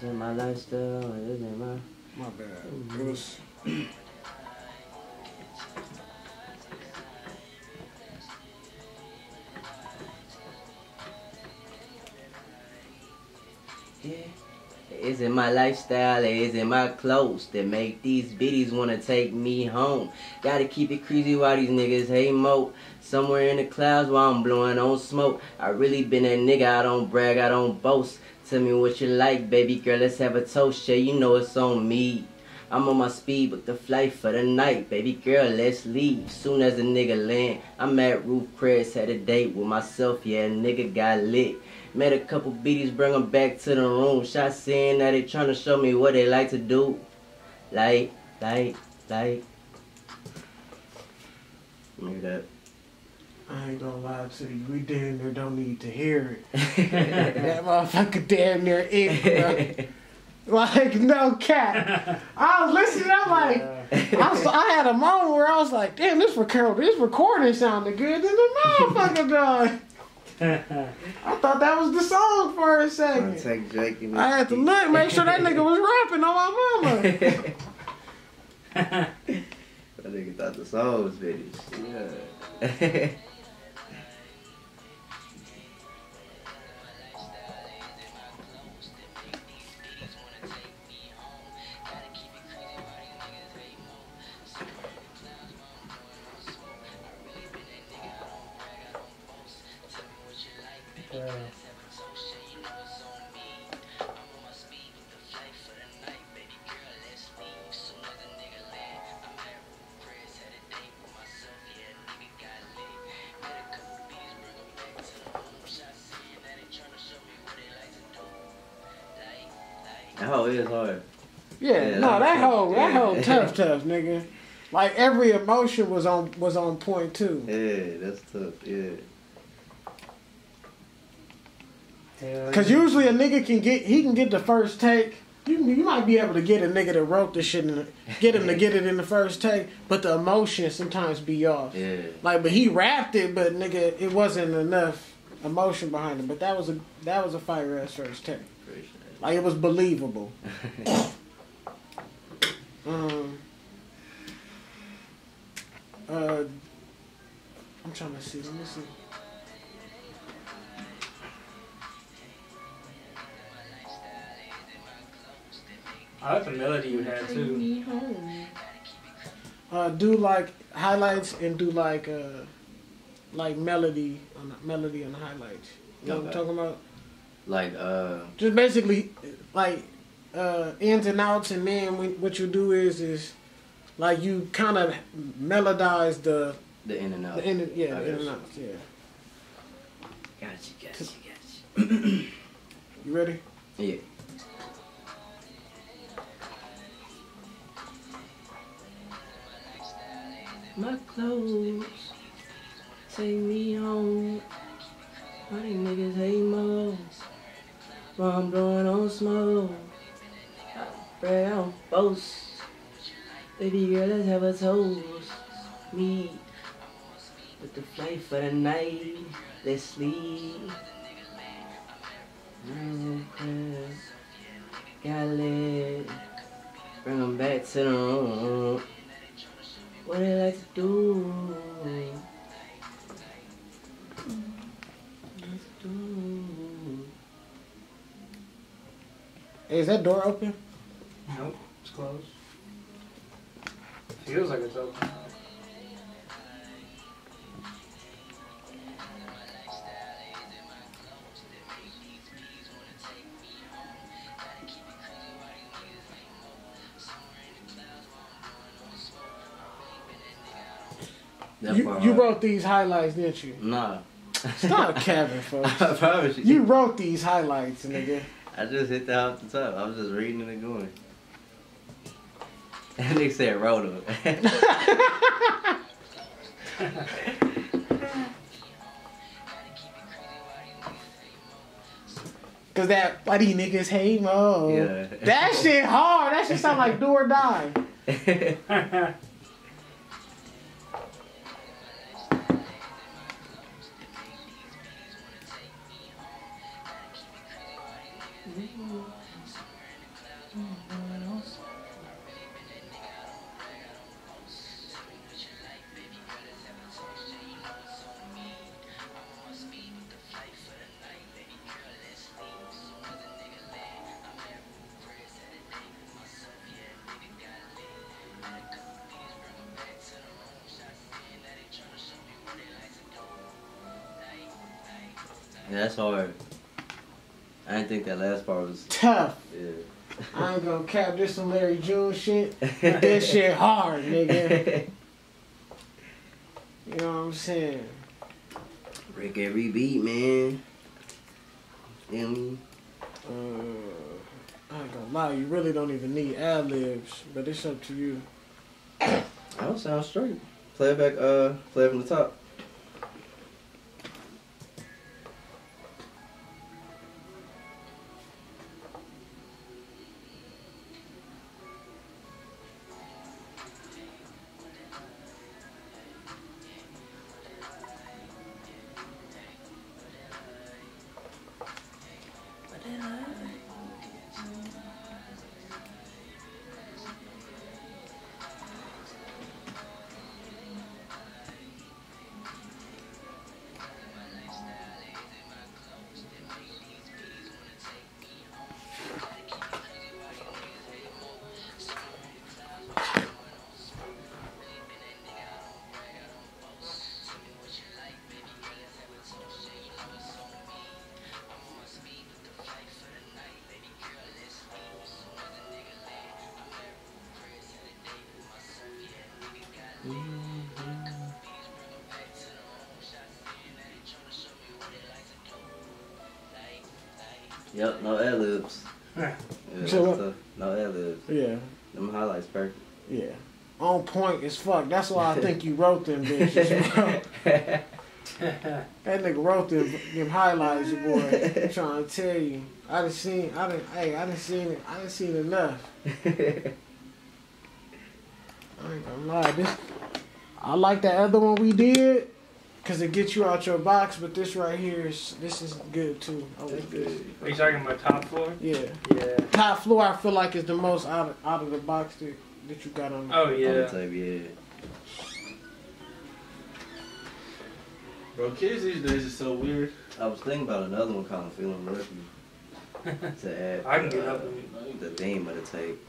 This ain't my lifestyle. This ain't my. My bad. It was. Yeah. Is it my lifestyle is it my clothes that make these biddies wanna take me home? Gotta keep it crazy while these niggas hate mo. Somewhere in the clouds while I'm blowing on smoke. I really been a nigga, I don't brag, I don't boast. Tell me what you like, baby girl, let's have a toast. Yeah, you know it's on me. I'm on my speed with the flight for the night. Baby girl, let's leave. Soon as the nigga land, I'm at Roof Chris, had a date with myself. Yeah, nigga got lit. Met a couple beaties, bring them back to the room. Shot saying that they trying to show me what they like to do. Like, like, like. Hear that? I ain't gonna lie to you. We damn near don't need to hear it. that motherfucker damn near it, bro. Like, no cap. I was listening, I'm like, I, was, I had a moment where I was like, damn, this record, this recording sounded good than the motherfucker done. I thought that was the song for a I'm second. take Drake and I had to look, make sure that nigga was rapping on my mama. That nigga thought the song was finished. Yeah. Yeah. Hoe is hard. Yeah, Yeah, no, that that- whole that yeah. whole tough, tough nigga. Like every emotion was on was on point too. Yeah, that's tough. Yeah. Hell Cause yeah. usually a nigga can get he can get the first take. You, you might be able to get a nigga that wrote this shit and get him to get it in the first take, but the emotion sometimes be off. Yeah. Like, but he rapped it, but nigga, it wasn't enough emotion behind it. But that was a that was a fire ass first take. Like it was believable. Um. Uh. I'm trying to see. Let me see. I like the melody you had too. Uh, do like highlights and do like uh, like melody on the, melody on the highlights. You know what I'm talking about? like, uh, Just basically like uh, ins and outs, and then what you do is is like you kind of melodize the the in and out. the in yeah the in and outs. Yeah, Gotcha, gotcha, gotcha. you ready? Yeah. My clothes take me home. Why these niggas hate mo? While I'm blowing on smoke. Brag, I don't boast. Baby girl, let's have a toast. Me with the flight for the night. Let's sleep. Mm, Chris. Got lit. Bring 'em back to the room. What they like to do? Do. Hey, is that door open? Nope, it's closed. Feels like it's open. You, part you wrote these highlights, didn't you? Nah. Stop capping, folks. I promise you. You wrote these highlights, nigga. I just hit that off the top. I was just reading it and going. That nigga said wrote them. Cause that why these niggas hate mo. Yeah. That shit hard. That shit sound like do or die. Yeah, that's hard. I didn't think that last part was. Tough. Yeah. I ain't gonna cap this some Larry June shit. This shit hard, nigga. You know what I'm saying? Break every beat, man. Feel me? Uh, I ain't gonna lie, you really don't even need ad libs, but it's up to you. I don't sound straight. Play it back. Uh, play it from the top. Yep, no ad libs. Yeah. Yeah, So what? No ad libs. Yeah, Them highlights perfect. yeah. On point as fuck. That's why I think you wrote them bitches. That nigga wrote them, them highlights, boy. I'm trying to tell you. I done seen, I done, hey, I done seen it, I done seen enough. I ain't gonna lie, this, I like that other one we did, cause it gets you out your box, but this right here is, this is good too. I like this. Are you talking about top floor? Yeah. Yeah. Top floor, I feel like is the most out of, out of the box that, that you got on. Oh On the yeah. tape, yeah. Bro, kids these days is so weird. I was thinking about another one called Feeling Lucky to add I can get uh, up. the theme of the tape.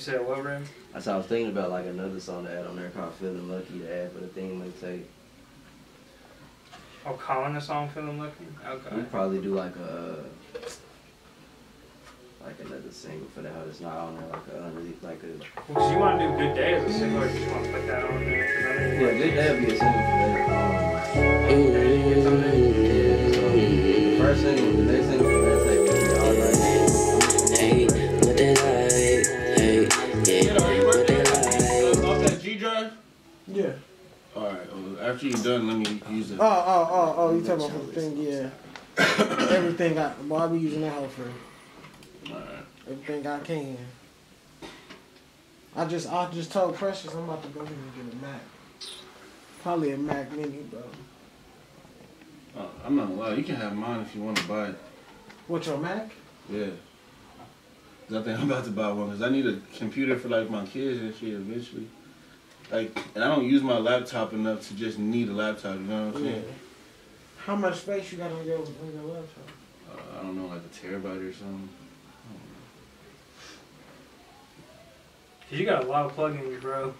You said what, Rim? That's how I was thinking about like another song to add on there called Feeling Lucky to add for the theme of the tape. Oh, calling a song feeling lucky. Okay. We'd probably do like a like another single for that. How it's not on there like a unreleased like a Well, 'cause you want to do Good Day as a single, or you just want to put that on there? 'Cause I know you yeah. like- Good Day" would be a single for that. It's on there. Um, yeah. So first single, the next single off that G drive? Yeah. Alright, well, after you're done, let me use it. Oh, oh, oh, oh, you talking about the thing, yeah. Everything I, well, I be using that hoe for Alright. everything I can. I just, I just told Precious I'm about to go ahead and get a Mac. Probably a Mac Mini, bro. Uh, I'm not gonna you can have mine if you want to buy it. What your Mac? Yeah. I think I'm about to buy one because I need a computer for like my kids and shit eventually. Like, and I don't use my laptop enough to just need a laptop. You know what I'm saying? Yeah. saying? How much space you got on your on your laptop? Uh, I don't know, like a terabyte or something. 'Cause you got a lot of plugins, bro.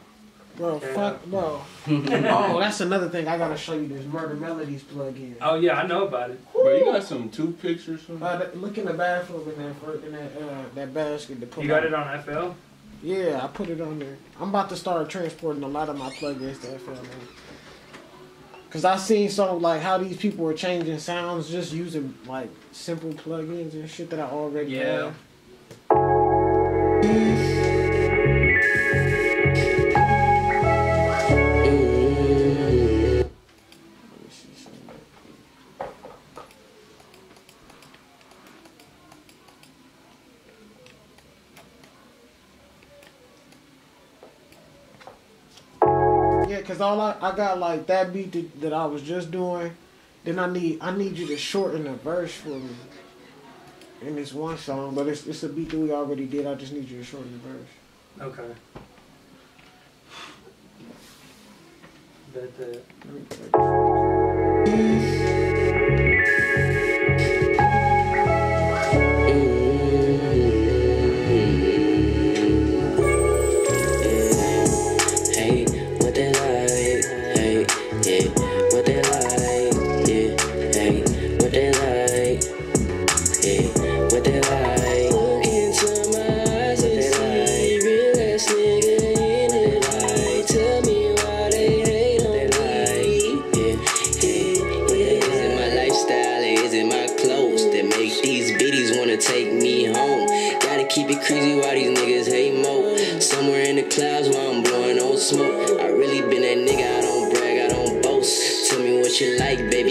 Bro, Yeah. fuck, bro. oh, that's another thing I gotta show you. This Murder Melodies plug-in. Oh yeah, I know about it. Bro, you got some toothpicks or something? Uh, look in the bathroom in that in that uh, that basket to put. You got my- it on FL? Yeah, I put it on there. I'm about to start transporting a lot of my plugins to FL. Man. Cause I seen some like how these people are changing sounds just using like simple plugins and shit that I already Yeah. have. Yeah, cause all I, I got like that beat that, that I was just doing. Then I need I need you to shorten the verse for me. In this one song, but it's it's a beat that we already did. I just need you to shorten the verse. Okay. Bet that.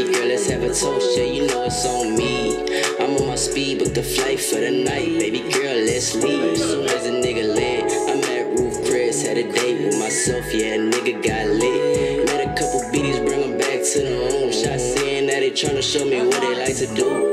Baby girl. Let's have a toast, yeah, you know it's on me. I'm on my speed, book the flight for the night, baby girl. Let's leave. Soon as a nigga land, I'm at Roof Chris. Had a date with myself, yeah, nigga got lit. Met a couple beaties, bring them back to the room. Shot saying that they tryna show me what they like to do.